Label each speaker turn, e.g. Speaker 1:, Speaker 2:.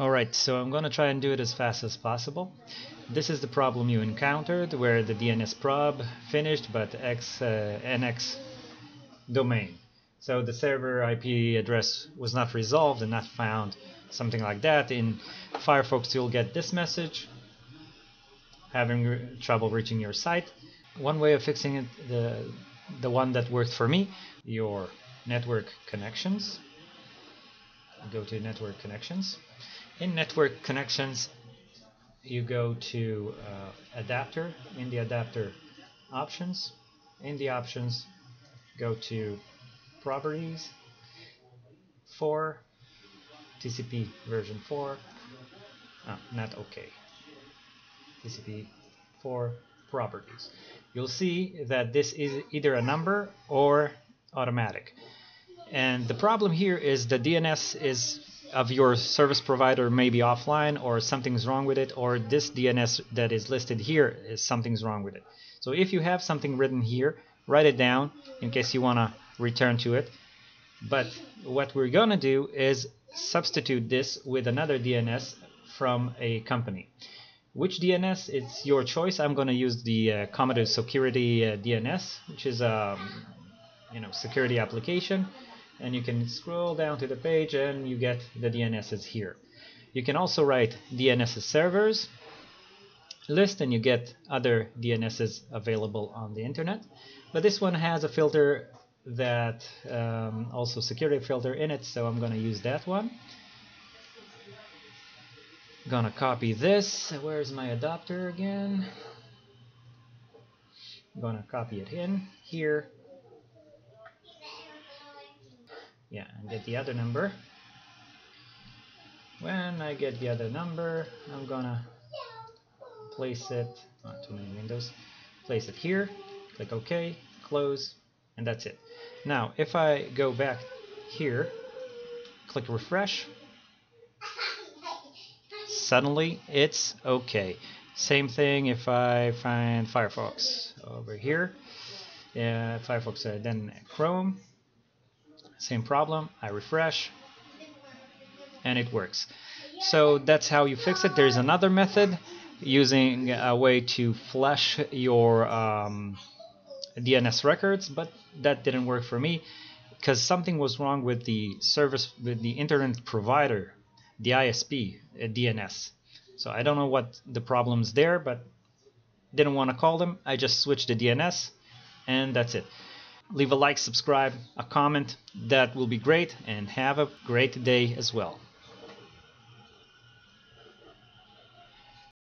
Speaker 1: Alright, so I'm gonna try and do it as fast as possible. This is the problem you encountered where the DNS probe finished but X, uh, NX domain. So the server IP address was not resolved and not found, something like that. In Firefox you'll get this message, having re trouble reaching your site. One way of fixing it, the, the one that worked for me, your network connections. Go to network connections in network connections you go to uh, adapter in the adapter options. In the options go to properties for TCP version 4 ah, not okay. TCP 4 properties. You'll see that this is either a number or automatic. And the problem here is the DNS is of your service provider may be offline or something's wrong with it or this DNS that is listed here is something's wrong with it. So if you have something written here, write it down in case you want to return to it. But what we're going to do is substitute this with another DNS from a company. Which DNS? It's your choice. I'm going to use the uh, Comodo Security uh, DNS, which is a um, you know security application and you can scroll down to the page and you get the DNSs here. You can also write DNS servers list and you get other DNSs available on the internet. But this one has a filter that um, also security filter in it, so I'm going to use that one. Gonna copy this. Where's my adapter again? Gonna copy it in here yeah and get the other number. When I get the other number I'm gonna place it oh, too many windows place it here click OK close and that's it. Now if I go back here click refresh suddenly it's okay same thing if I find Firefox over here. Uh, Firefox uh, then Chrome same problem I refresh and it works. So that's how you fix it. There's another method using a way to flush your um, DNS records but that didn't work for me because something was wrong with the service with the internet provider the ISP uh, DNS so I don't know what the problems there but didn't want to call them. I just switched the DNS and that's it leave a like, subscribe, a comment. That will be great and have a great day as well.